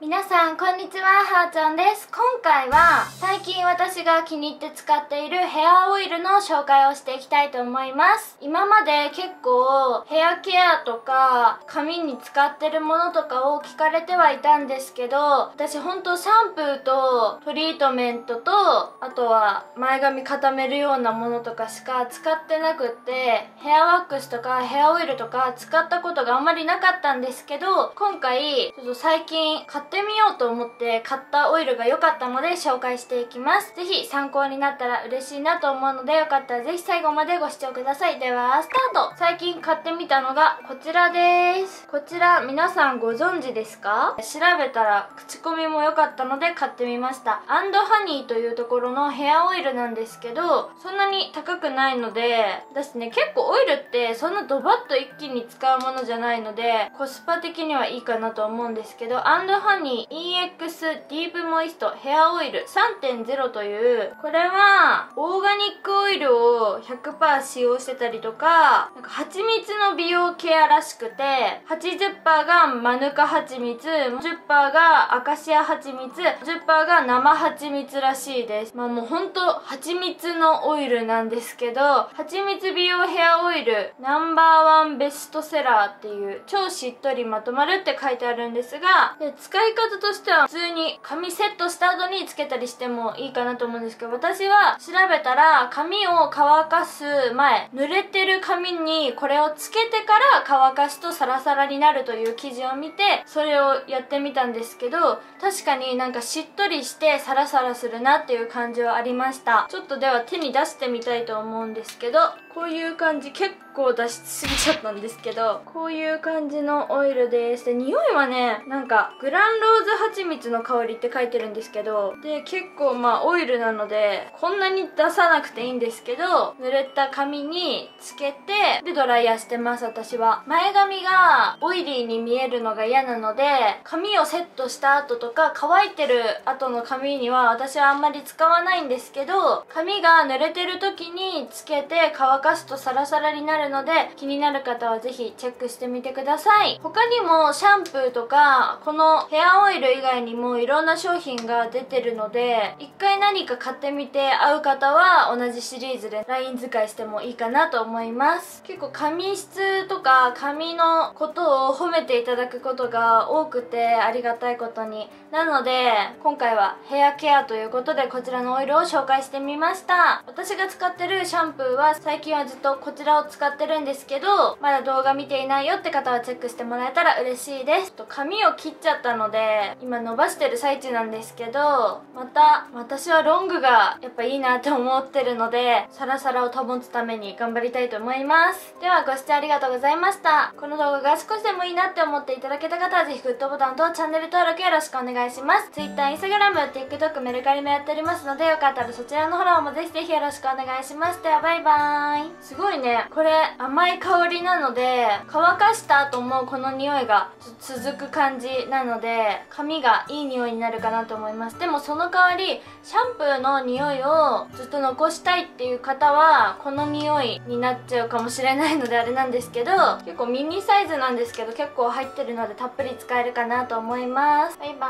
皆さんこんにちははーちゃんです。今回は最近私が気に入って使っているヘアオイルの紹介をしていきたいと思います。今まで結構ヘアケアとか髪に使ってるものとかを聞かれてはいたんですけど私ほんとシャンプーとトリートメントとあとは前髪固めるようなものとかしか使ってなくってヘアワックスとかヘアオイルとか使ったことがあんまりなかったんですけど今回ちょっと最近買っってみようと思って買ったオイルが良かったので紹介していきます。ぜひ参考になったら嬉しいなと思うのでよかったらぜひ最後までご視聴ください。ではスタート。最近買ってみたのがこちらです。こちら皆さんご存知ですか？調べたら口コミも良かったので買ってみました。アンドハニーというところのヘアオイルなんですけどそんなに高くないので私ね結構オイルってそんなドバッと一気に使うものじゃないのでコスパ的にはいいかなと思うんですけどアンドハ EX ディープモイストヘアオイル3.0というこれはオーガニックオイルを100%使用してたりとかなんか蜂蜜の美容ケアらしくて80%がマヌカ蜂蜜10%がアカシア蜂蜜10%が生蜂蜜らしいです。まあもうほんと蜂蜜のオイルなんですけど蜂蜜美容ヘアオイルナンバーワンベストセラーっていう超しっとりまとまるって書いてあるんですがで使いい方としては普通に髪セットした後につけたりしてもいいかなと思うんですけど私は調べたら髪を乾かす前濡れてる髪にこれをつけてから乾かすとサラサラになるという記事を見てそれをやってみたんですけど確かになんかしっとりしてサラサラするなっていう感じはありました。ちょっとでは手に出してみたいと思うんですけどこういう感じ結構出しすぎちゃったんですけどこういう感じのオイルです。で匂いはねなんかグランローズ蜂蜜の香りって書いてるんですけどで結構まあオイルなのでこんなに出さなくていいんですけど濡れた髪につけてでドライヤーしてます私は。前髪がオイリーに見えるのが嫌なので髪をセットした後とか乾いてる後の髪には私はあんまり使わないんですけど髪が濡れてる時にけて乾かすとサラサラになるので気になる方はぜひチェックしてみてください。他にもシャンプーとかこのヘアオイル以外にもいろんな商品が出てるので一回何か買ってみて合う方は同じシリーズで LINE 使いしてもいいかなと思います。結構髪質とか髪のことを褒めていただくことが多くてありがたいことに。なので今回はヘアケアということでこちらのオイルを紹介してみました。私が使ってるシャンプーは最近はずっとこちらを使ってるんですけどまだ動画見ていないよって方はチェックしてもらえたら嬉しいです。と髪を切っちゃったので今伸ばしてる最中なんですけどまた私はロングがやっぱいいなって思ってるのでサラサラを保つために頑張りたいと思います。ではご視聴ありがとうございました。この動画が少しでもいいなって思っていただけた方はぜひグッドボタンとチャンネル登録よろしくお願いします。Twitter、Instagram、TikTok、メルカリもやっておりますのでよかったらそちらのフォローもぜひぜひよろしくお願いします。ではバイバーイ。すごいね。これ甘い香りなので乾かした後もこの匂いが続く感じなので髪がいい匂いになるかなと思います。でもその代わりシャンプーの匂いをずっと残したいっていう方はこの匂いになっちゃうかもしれないのであれなんですけど結構ミニサイズなんですけど結構入ってるのでたっぷり使えるかなと思います。バイバ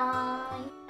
ーイ。